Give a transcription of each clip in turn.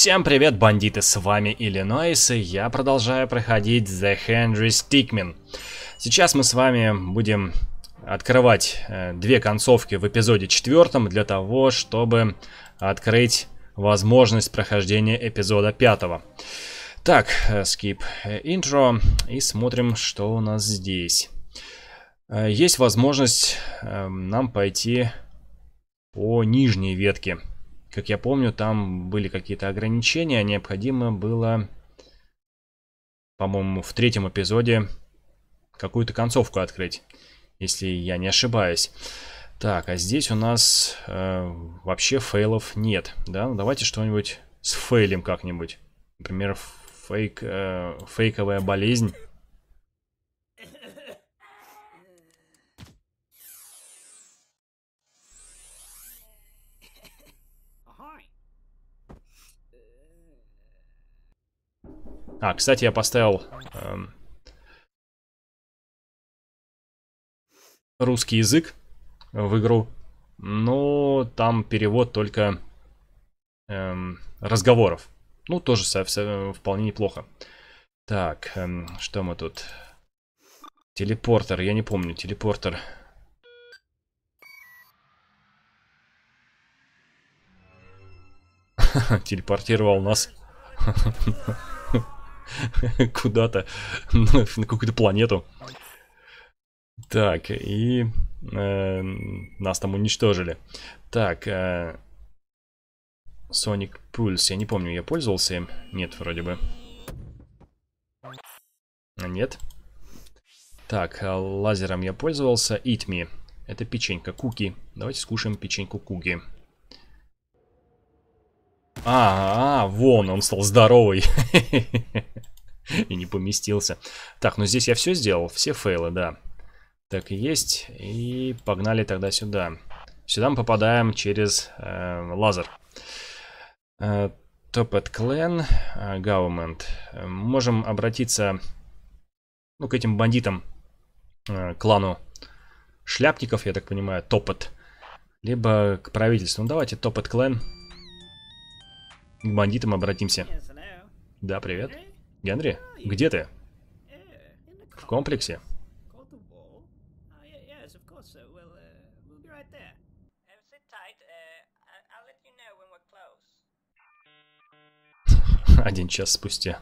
Всем привет, бандиты, с вами Иллинойс, и я продолжаю проходить The Henry Stickmin. Сейчас мы с вами будем открывать э, две концовки в эпизоде четвертом для того, чтобы открыть возможность прохождения эпизода пятого. Так, э, skip intro и смотрим, что у нас здесь. Э, есть возможность э, нам пойти по нижней ветке как я помню, там были какие-то ограничения, необходимо было, по-моему, в третьем эпизоде какую-то концовку открыть, если я не ошибаюсь. Так, а здесь у нас э, вообще фейлов нет, да? Ну, давайте что-нибудь с фейлем как-нибудь. Например, фейк, э, фейковая болезнь. А, кстати, я поставил эм, русский язык в игру, но там перевод только эм, разговоров. Ну, тоже совсем, вполне неплохо. Так, эм, что мы тут? Телепортер, я не помню, телепортер. Телепортировал нас куда-то на какую-то планету. Так, и э, нас там уничтожили. Так, э, Sonic Pulse, я не помню, я пользовался им? Нет, вроде бы. Нет. Так, а лазером я пользовался. Eat me. Это печенька, куки. Давайте скушаем печеньку куки. А, а, вон, он стал здоровый. И не поместился. Так, ну здесь я все сделал, все фейлы, да. Так и есть. И погнали тогда сюда. Сюда мы попадаем через э, лазер. Э, Topet Clan, э, Government. Можем обратиться ну, к этим бандитам, э, клану шляпников, я так понимаю, Топот. Либо к правительству. Ну, давайте Топот Clan. К бандитам обратимся. Да, привет. Генри, где ты? В комплексе. Один час спустя.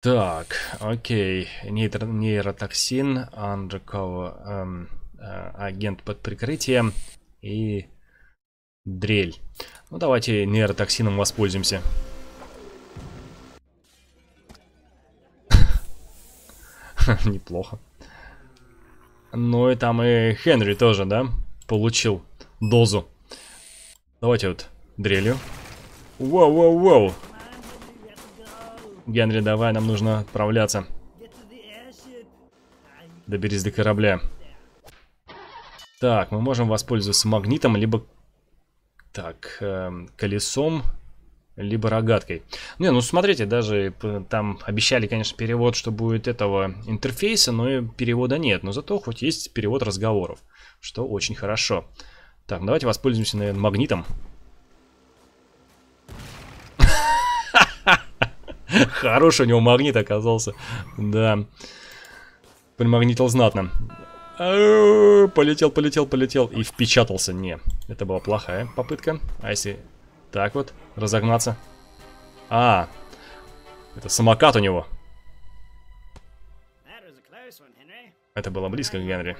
Так, окей. Нейро нейротоксин, undercover, эм, э, агент под прикрытием и дрель. Ну, давайте нейротоксином воспользуемся. Неплохо. Ну и там и Хенри тоже, да? Получил дозу. Давайте вот дрелью. Воу-воу-воу. Генри, давай, нам нужно отправляться. Доберись до корабля. Так, мы можем воспользоваться магнитом, либо... Так, э, колесом, либо рогаткой. Не, ну смотрите, даже там обещали, конечно, перевод, что будет этого интерфейса, но перевода нет. Но зато хоть есть перевод разговоров, что очень хорошо. Так, давайте воспользуемся, наверное, магнитом. Хороший у него магнит оказался. Да. Примагнитил знатно. Полетел, полетел, полетел. И впечатался. Не, это была плохая попытка. А если так вот разогнаться? А, это самокат у него. Это было близко к Генри.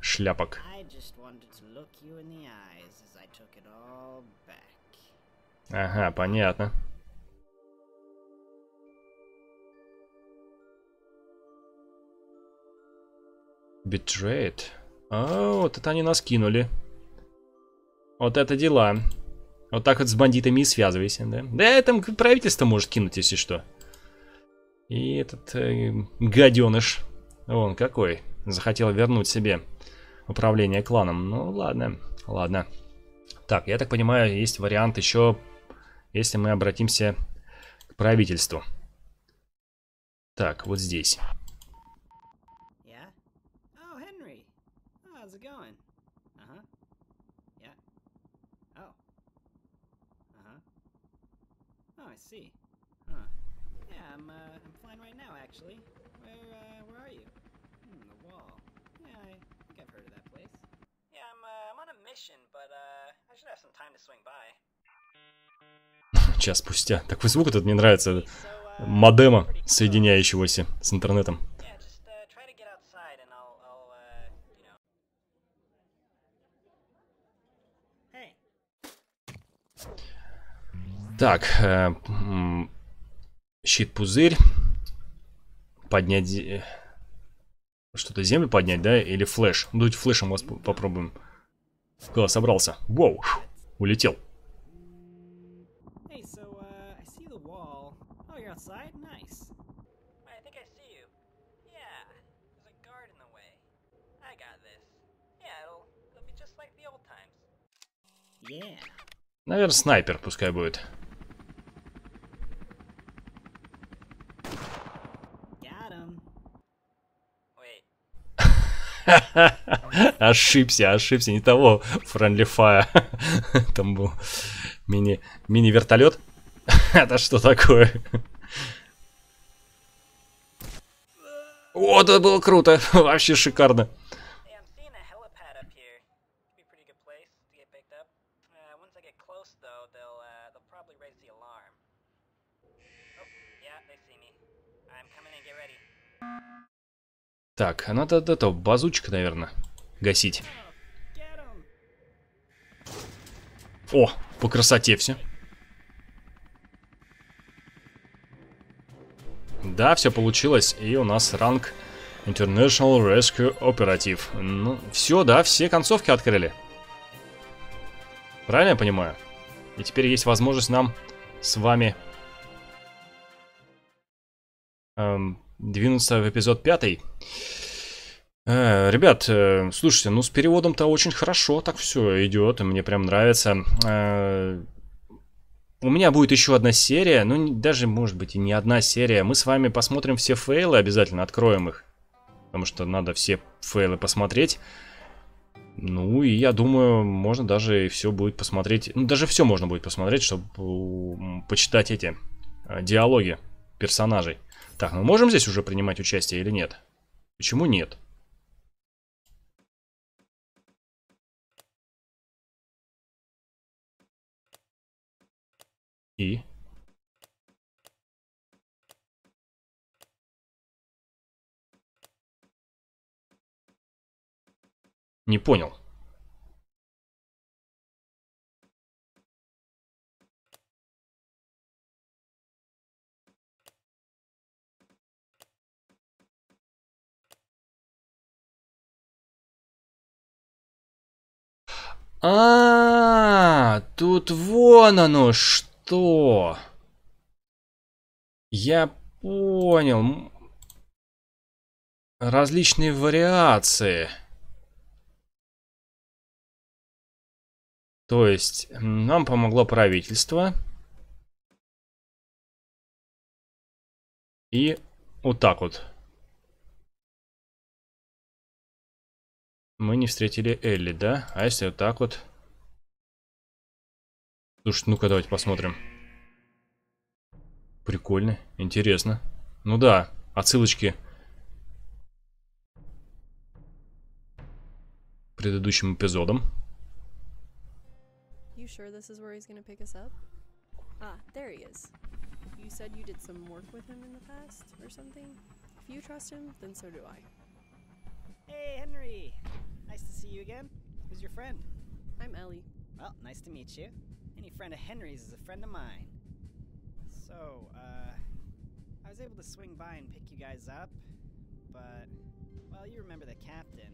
Шляпок. Ага, понятно. Betrayed. А, вот это они нас кинули. Вот это дела. Вот так вот с бандитами и связывайся, да? Да, там правительство может кинуть, если что. И этот э, гаденыш, вон какой, захотел вернуть себе управление кланом. Ну, ладно, ладно. Так, я так понимаю, есть вариант еще если мы обратимся к правительству. Так, вот здесь. Yeah? Oh, Henry. Oh, how's it going? Uh-huh. Yeah. Oh. Uh-huh. Oh, I see. Huh. Yeah, I'm, uh, I'm flying right now, actually. Where, uh, where are you? Hmm, the wall. Yeah, I think I've heard of that place. Yeah, I'm, uh, I'm on a mission, but, uh, I should have some time to swing by. Час спустя. Такой звук этот мне нравится. Модема, соединяющегося с интернетом. Так, э, щит-пузырь. Поднять... Что-то землю поднять, да? Или флеш? Ну, давайте флешем вас по- попробуем. Куда собрался? Воу, улетел. Hey, so, uh, I see the wall. Oh, you're outside? Nice. I think I see you. Yeah, there's a guard in the way. I got this. Yeah, it'll, it'll be just like the old times. Yeah. Наверное, снайпер пускай будет. Ошибся, ошибся, не того Friendly Fire. Там был мини, мини-вертолет. Это что такое? О, это было круто, вообще шикарно. Hey, I'm seeing a helipad up here. Could be a pretty good place to get picked up. Uh, once I get close, though, they'll, uh, they'll probably raise the alarm. Oh, yeah, they see me. I'm coming in, get ready. Так, надо это, базучка, наверное, гасить. О, по красоте все. Да, все получилось, и у нас ранг International Rescue Operative. Ну, все, да, все концовки открыли. Правильно я понимаю? И теперь есть возможность нам с вами эм, двинуться в эпизод пятый. Э, ребят, э, слушайте, ну с переводом-то очень хорошо так все идет, и мне прям нравится. Э, у меня будет еще одна серия, ну даже может быть и не одна серия. Мы с вами посмотрим все фейлы, обязательно откроем их, потому что надо все фейлы посмотреть. Ну и я думаю, можно даже и все будет посмотреть, ну даже все можно будет посмотреть, чтобы почитать эти э, диалоги персонажей. Так, мы можем здесь уже принимать участие или нет? Почему нет? И? Не понял. А, тут вон оно что. Я понял. Различные вариации. То есть, нам помогло правительство. И вот так вот. Мы не встретили Элли, да? А если вот так вот? Слушай, ну-ка давайте посмотрим. Прикольно, интересно. Ну да, отсылочки предыдущим эпизодам. You sure this is where he's gonna pick us up? Ah, there he is. You said you did some work with him in the past, or something? If you trust him, then so do I. Hey, Henry! Nice to see you again. Who's your friend? I'm Ellie. Well, nice to meet you. Any friend of Henry's is a friend of mine. So, uh, I was able to swing by and pick you guys up, but, well, you remember the captain.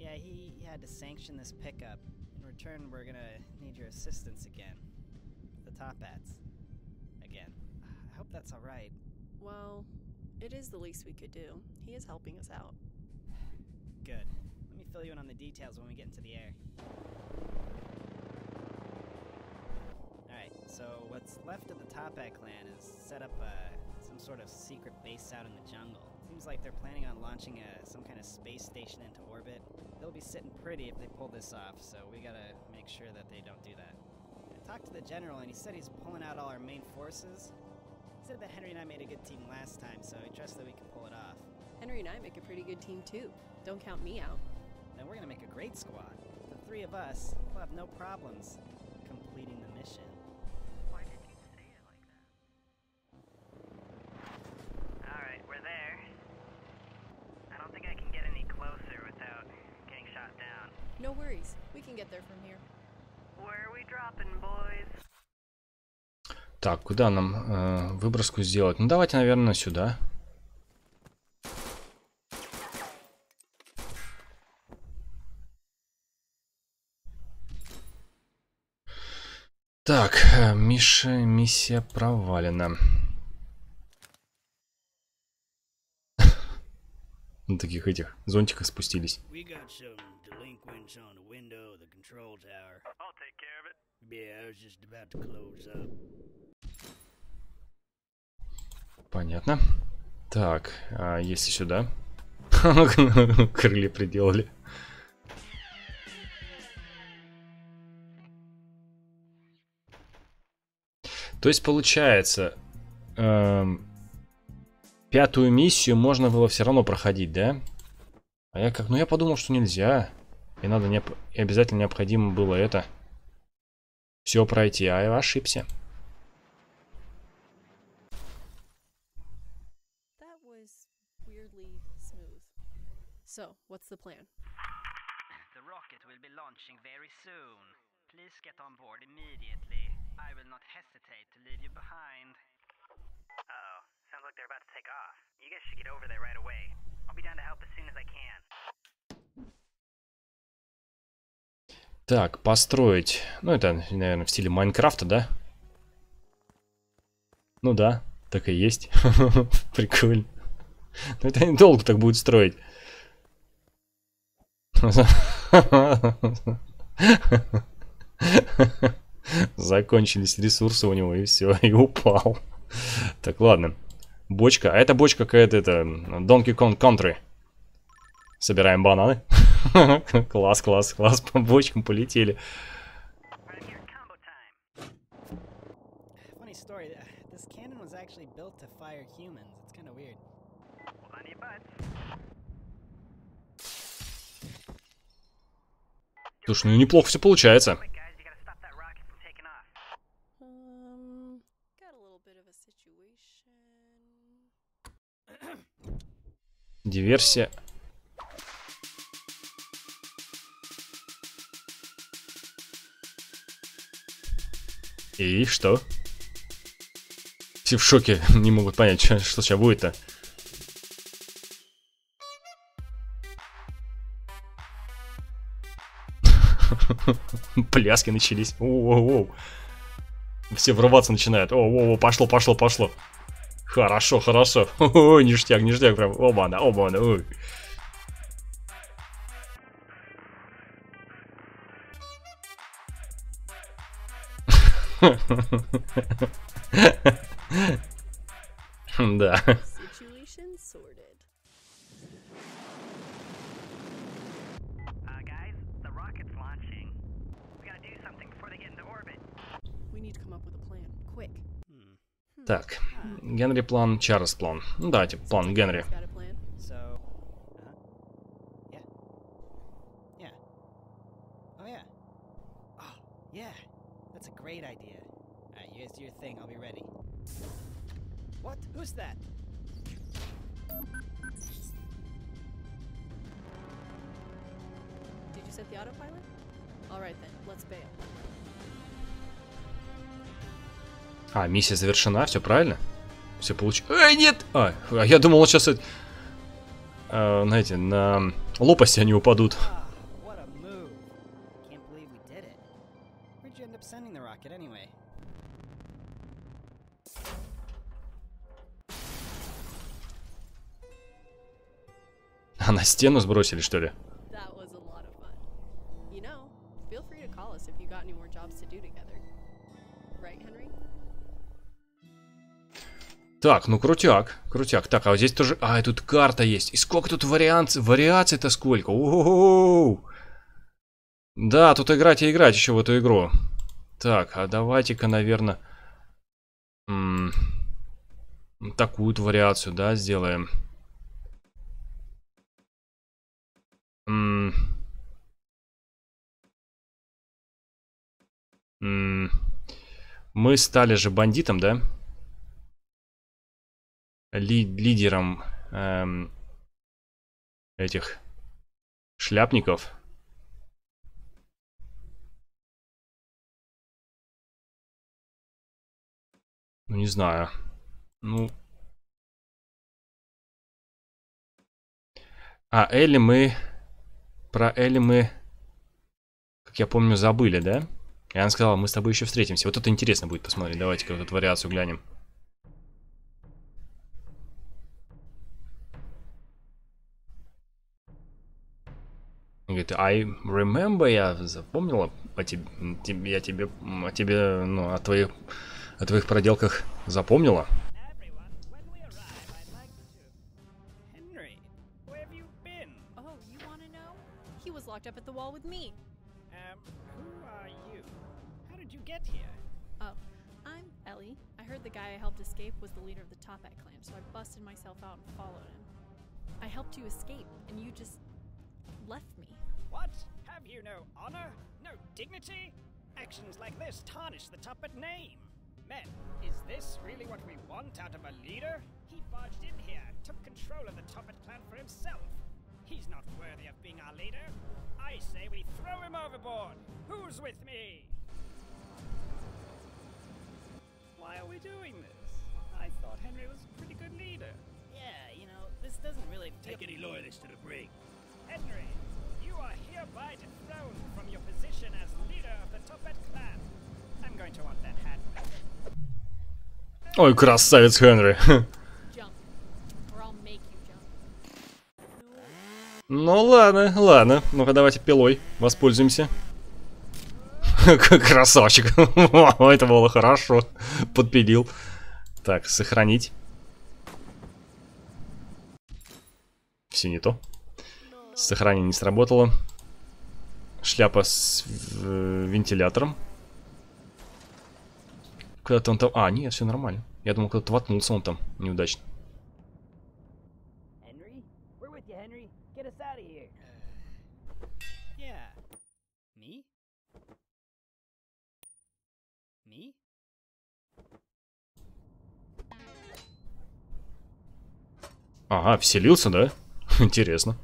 Yeah, he, he had to sanction this pickup. In return, we're gonna need your assistance again. The top hats. Again. I hope that's alright. Well, it is the least we could do. He is helping us out. Good. Fill you in on the details when we get into the air. Alright, So what's left of the Topak clan is set up uh, some sort of secret base out in the jungle. Seems like they're planning on launching a, some kind of space station into orbit. They'll be sitting pretty if they pull this off, so we gotta make sure that they don't do that. I talked to the general and he said he's pulling out all our main forces. He said that Henry and I made a good team last time, so he trusts that we can pull it off. Henry and I make a pretty good team too. Don't count me out. Then we're gonna make a great squad. The three of us will have no problems completing the mission. Why did you say it like that? Alright, we're there. I don't think I can get any closer without getting shot down. No worries. We can get there from here. Where are we dropping, boys? Так, куда нам э, выброску сделать? Ну, давайте, наверное, сюда. Так, э, Миша, миссия провалена. На таких этих зонтиках спустились. Понятно. Так, а если сюда? Крылья приделали. То есть получается, эм, пятую миссию можно было все равно проходить, да? А я как, ну я подумал, что нельзя. И надо не, и обязательно необходимо было это все пройти, а я ошибся. So, what's the plan? The rocket will be launching very soon. Please get on board immediately. I will not hesitate to leave you behind. Uh oh, sounds like they're about to take off. You guys should get over there right away. I'll be down to help as soon as I can. Так, построить. Ну, это, наверное, в стиле Майнкрафта, да? Ну да, так и есть. Прикольно. Но это недолго так будет строить. Закончились ресурсы у него, и все, и упал. Так, ладно. Бочка. А это бочка какая-то, это, Donkey Kong Country. Собираем бананы. класс, класс, класс. По бочкам полетели. Right here, combo time. Funny story, uh, this cannon was actually built to fire humans. It's kind of weird. Hold on to your butts. Слушай, ну неплохо все получается. Quick, guys, you gotta stop that rocket from taking off. Um, got a little bit of a situation. Диверсия. И что? Все в шоке, не могут понять, что, что сейчас будет-то. Пляски начались. Оу-оу-оу. Все врываться начинают. О, пошло, пошло, пошло. Хорошо, хорошо. Ой, ништяк, ништяк прям. Ой. Да. Uh, come up with a plan. Quick. Так, Генри план, Чарльз план. Ну да, типа план Генри. Uh. Oh. Oh. А, миссия завершена, все правильно? Все получилось. Эй, нет! А, а я думал, вот сейчас, э, знаете, на лопасти они упадут. Anyway? А на стену сбросили, что ли? Так, ну крутяк, крутяк. Так, а вот здесь тоже... А, и тут карта есть. И сколько тут вариаций? Вариаций-то сколько? У-у-у-у! Да, тут играть и играть еще в эту игру. Так, а давайте-ка, наверное... Такую-то вариацию, да, сделаем. М М Мы стали же бандитом, да? Ли лидером эм, этих шляпников. Ну, не знаю. Ну... А, Элли мы... Про Элли мы, как я помню, забыли, да? И она сказала, мы с тобой еще встретимся. Вот это интересно будет посмотреть. Давайте-ка вот эту вариацию глянем. Говорит, I remember, я запомнила о тебе, я тебе, о тебе, ну, о твоих, о твоих проделках запомнила. Oh, locked up at the wall with me. Um, who are you? How did you get here? Oh, I'm Ellie. I heard the guy I helped escape was the leader of the Toppat clan, so I busted myself out and followed him. I helped you escape, and you just left me. What? Have you no honor? No dignity? Actions like this tarnish the Tuppet name. Men, is this really what we want out of a leader? He barged in here, took control of the Tuppet clan for himself. He's not worthy of being our leader. I say we throw him overboard. Who's with me? Why are we doing this? I thought Henry was a pretty good leader. Yeah, you know, this doesn't really Take any loyalists to the brig. Henry, you are hereby dethroned from your position as leader of the Topet clan. I'm going to want that hat. Ой, красавец Хенри. Ну ладно, ладно. Ну-ка давайте пилой воспользуемся. Красавчик. Это было хорошо. Подпилил. Так, сохранить. Все не то. Сохранение не сработало. Шляпа с э, вентилятором. Куда-то он там... А, нет, все нормально. Я думал, куда-то воткнулся он там неудачно. Ага, вселился, да? Интересно.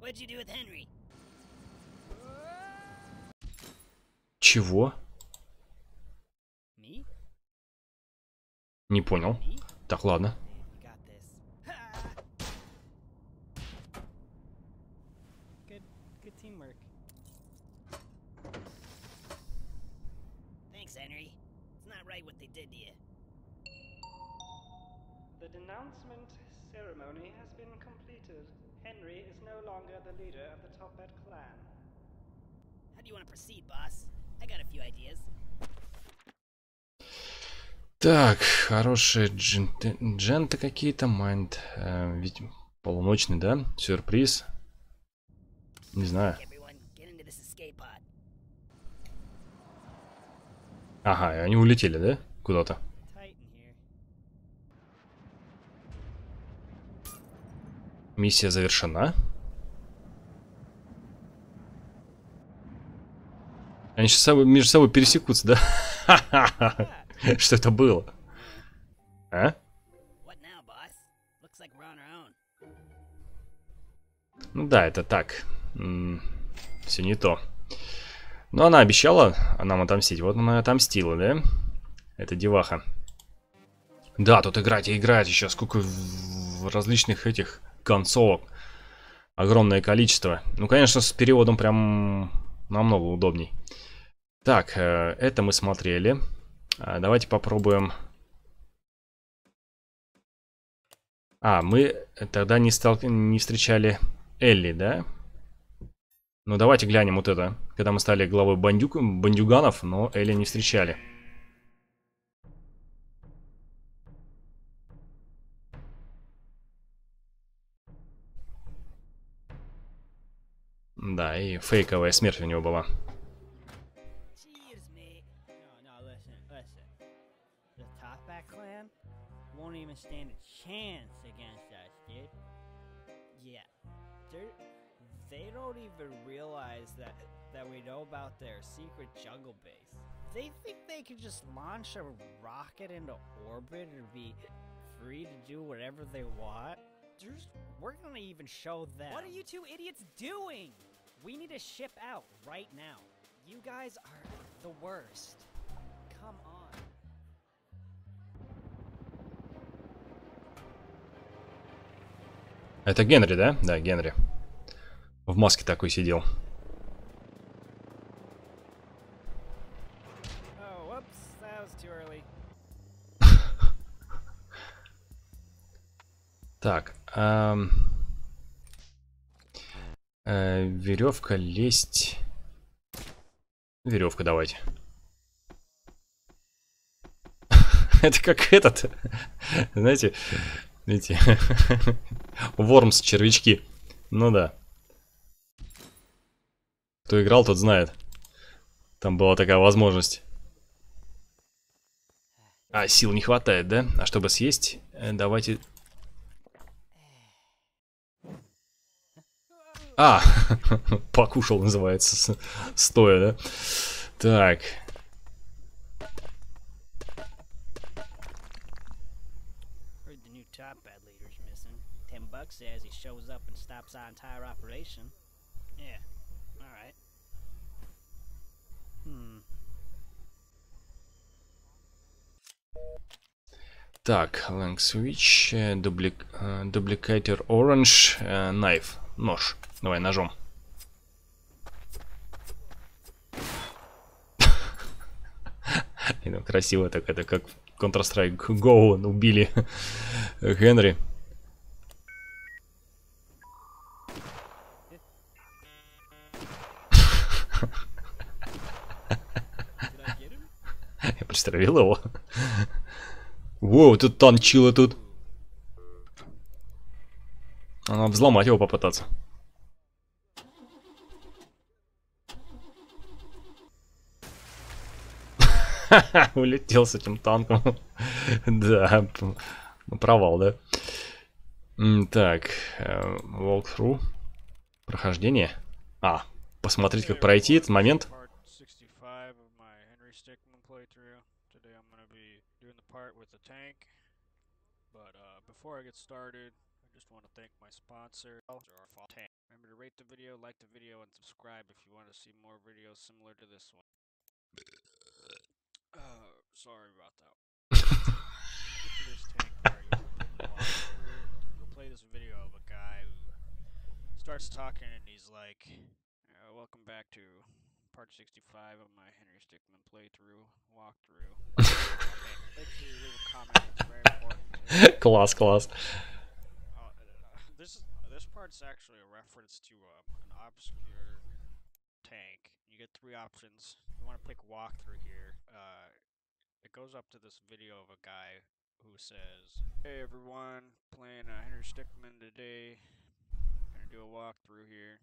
What'd you do with Henry? Чего? Не понял. Так, ладно. Так, хорошие дженты, какие-то, майнд, э, ведь полуночный, да? Сюрприз. Не знаю. Ага, и они улетели, да? Куда-то. Миссия завершена. Они сейчас между собой пересекутся, да? Что это было? А? Ну да, это так. Все не то. Но она обещала нам отомстить. Вот она и отомстила, да? Это деваха. Да, тут играть и играть еще. Сколько различных этих концовок. Огромное количество. Ну, конечно, с переводом прям намного удобней. Так, э, это мы смотрели. А, Давайте попробуем... А, мы тогда не, стал... не встречали Элли, да? Ну, давайте глянем вот это. Когда мы стали главой бандюк... бандюганов, но Элли не встречали. Да, и фейковая смерть у него была. Won't even stand a chance against us, dude. Yeah, they're, they don't even realize that that we know about their secret jungle base. They think they can just launch a rocket into orbit and be free to do whatever they want. There's, we're gonna even show them. What are you two idiots doing? We need to ship out right now. You guys are the worst. Come on. Это Генри, да? Да, Генри. В маске такой сидел. Oh. Так. эм, э, веревка, лезть. Веревка давайте. Это как этот, знаете, эти Вормс, червячки. Ну да. Кто играл, тот знает. Там была такая возможность. А, сил не хватает, да? А чтобы съесть, э, давайте... А, покушал называется, стоя, да? Так, says he shows up and stops our entire operation. Yeah, alright. Hmm. так, Lang Switch, э, дублик, э, Duplicator Orange, э, Knife, нож. Давай ножом. Ну, красиво так, это как Counter-Strike Go убили Генри. Пристрелил его. Воу, тут танчило тут. Надо взломать его попытаться. Улетел с этим танком. Да, ну, провал, да? Так, э, walkthrough. Прохождение. А, посмотреть, как пройти этот момент. Part with the tank. But uh, before I get started, I just want to thank my sponsor, Tank. Remember to rate the video, like the video, and subscribe if you want to see more videos similar to this one. Uh, sorry about that. You'll play this video of a guy who starts talking and he's like, uh, "Welcome back to part 65 of my Henry Stickmin playthrough walkthrough. Coloss, coloss. Uh, this, this part's actually a reference to uh, an obscure tank. You get three options. You want to click walkthrough here. Uh, it goes up to this video of a guy who says, Hey everyone, playing uh, Henry Stickmin today. Gonna do a walkthrough here.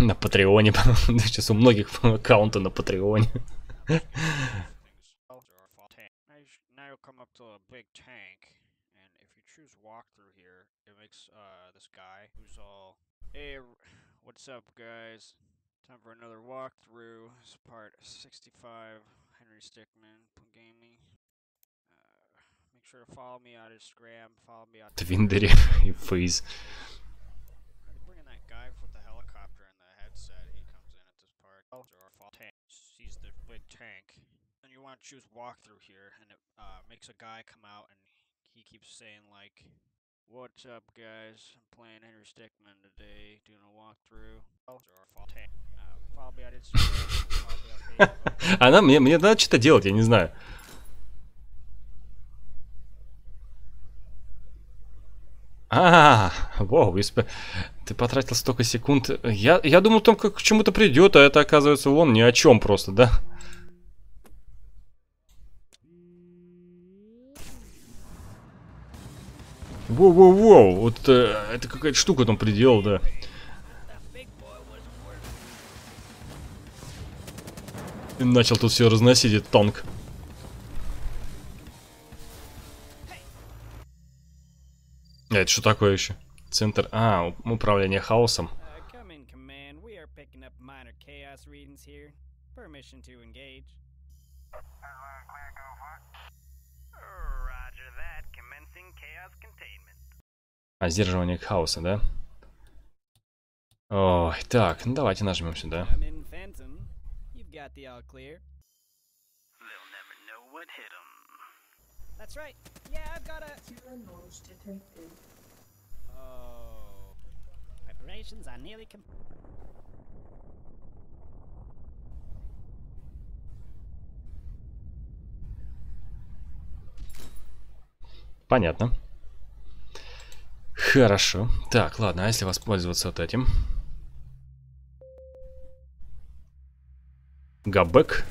На Патреоне. Сейчас у многих аккаунты на Патреоне. things else are fall tank. Now, you sh- now you'll come up to a big tank, and if you choose walkthrough here, it makes uh this guy who's all, "Hey, r- what's up, guys? Time for another walkthrough. This is part 65. Henry Stickmin gaming. Uh, make sure to follow me on Instagram. Follow me on Твиндере и Фейз. They're bringing that guy with the helicopter and the headset. He comes in at this part. Or fall tank. Sees the big tank. And you want to choose walkthrough here, and it uh, makes a guy come out, and he keeps saying like, "What's up, guys? I'm playing Henry Stickmin today, doing a walkthrough." Or fall tank. Uh, follow me on Instagram. follow me on Facebook. Она мне, мне надо что-то делать, я не знаю. А, вау, ты потратил столько секунд. Я, я думал, там как к чему-то придет, а это оказывается вон ни о чем просто, да? Воу-воу-воу, вот э, это какая-то штука там приделал, да. Начал тут все разносить, этот танк. А это что такое еще? Центр... А, управление хаосом. Uh. А, сдерживание хаоса, да? Ой, так, ну давайте нажмем сюда. They'll never know what hit 'em. That's right. Yeah, I've got a. Oh. Preparations are nearly complete. Понятно. Хорошо. Так, ладно, а если воспользоваться вот этим? Габек.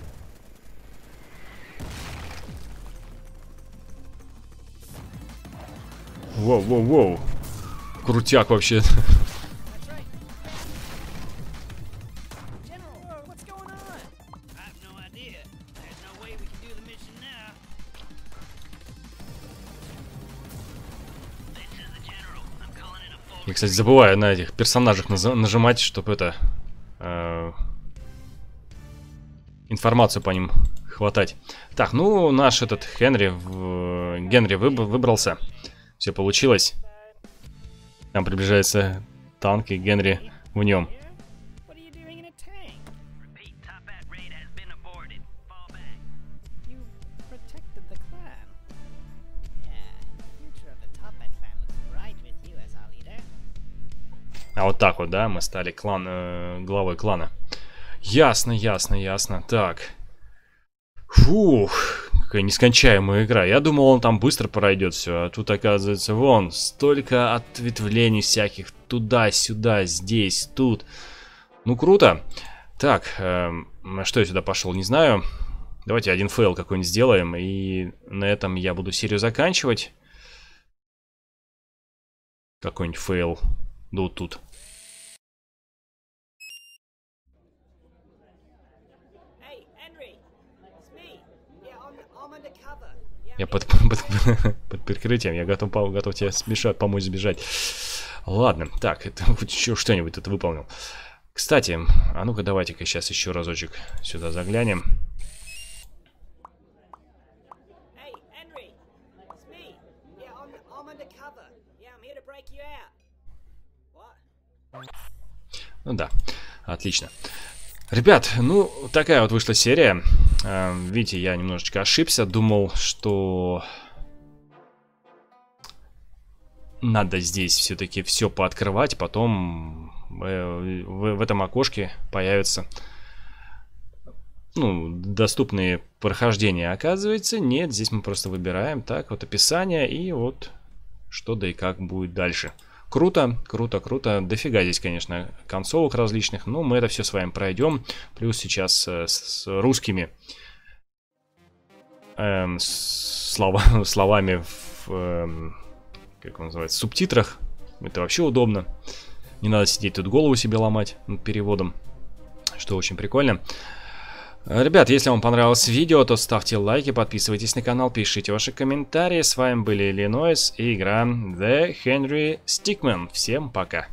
In a full Я, кстати, забываю на этих персонажах нажимать, чтобы это... э, информацию по ним хватать. Так, ну, наш этот Хенри... Генри выб- выбрался. Все получилось. Там приближается танк, и Генри в нем. А вот так вот, да, мы стали клан, э, главой клана. Ясно, ясно, ясно. Так. Фух, какая нескончаемая игра. Я думал, он там быстро пройдет все, а тут оказывается вон столько ответвлений всяких туда-сюда, здесь, тут. Ну круто. Так, эм, что я сюда пошел, не знаю. Давайте один фейл какой-нибудь сделаем, и на этом я буду серию заканчивать. Какой-нибудь фейл. Да вот тут. Hey, Henry! It's me! Yeah, I'm, I'm undercover. Yeah, Я под, под, под прикрытием, я готов, готов тебе смешать, помочь сбежать. Ладно, так, это хоть еще что-нибудь тут выполнил. Кстати, а ну-ка давайте-ка сейчас еще разочек сюда заглянем. Ну да, отлично. Ребят, ну, такая вот вышла серия. Э, Видите, я немножечко ошибся. Думал, что надо здесь все-таки все пооткрывать. Потом э, в этом окошке появятся ну, доступные прохождения. Оказывается, нет, здесь мы просто выбираем так вот описание и вот что да и как будет дальше. Круто, круто, круто. Дофига здесь, конечно, концовок различных, но мы это все с вами пройдем. Плюс сейчас э, с, с русскими эм, слова, словами в, эм, как он называется, субтитрах. Это вообще удобно. Не надо сидеть тут голову себе ломать над переводом, что очень прикольно. Ребят, если вам понравилось видео, то ставьте лайки, подписывайтесь на канал, пишите ваши комментарии. С вами были Иллинойс и игра The Henry Stickman. Всем пока.